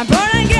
I'm burning.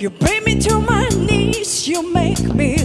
You bring me to my knees, you make me